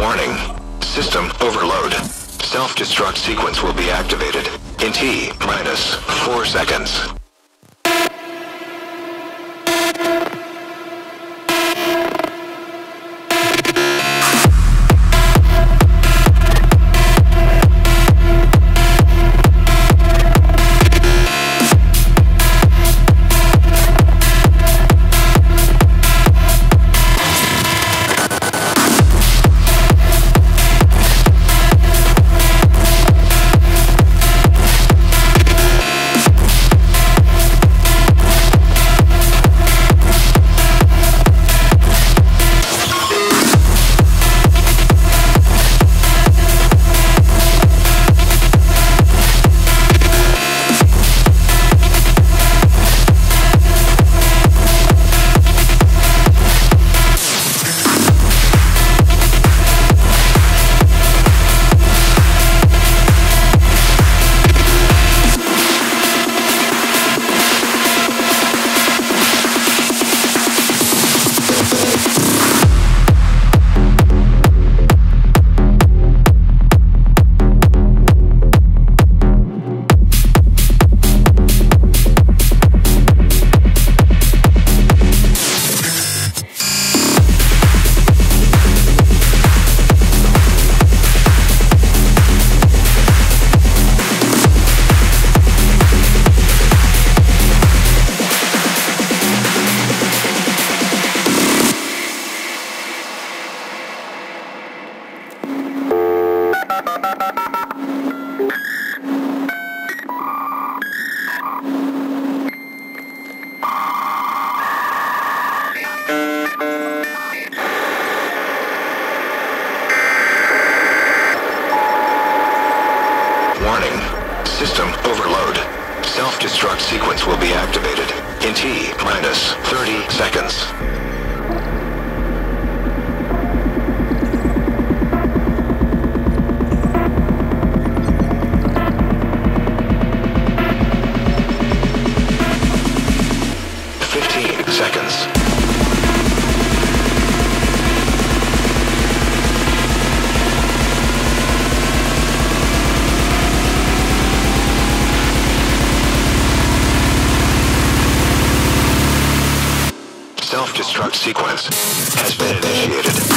Warning. System overload. Self-destruct sequence will be activated in T minus 4 seconds. System overload. Self-destruct sequence will be activated in T minus 30 seconds. Self-destruct sequence has been initiated.